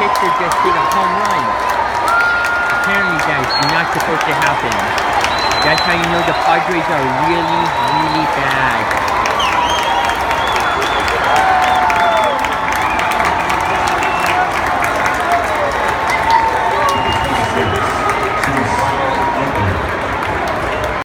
pitcher just hit a home run. Apparently that's not supposed to happen. That's how you know the Padres are really, really.